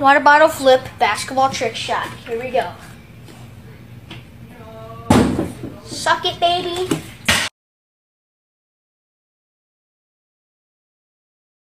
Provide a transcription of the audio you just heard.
Water bottle flip, basketball trick shot. Here we go. Suck it, baby.